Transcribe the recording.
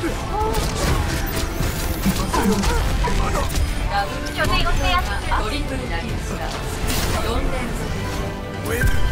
拠点を制圧するトリプルなりました。4連続。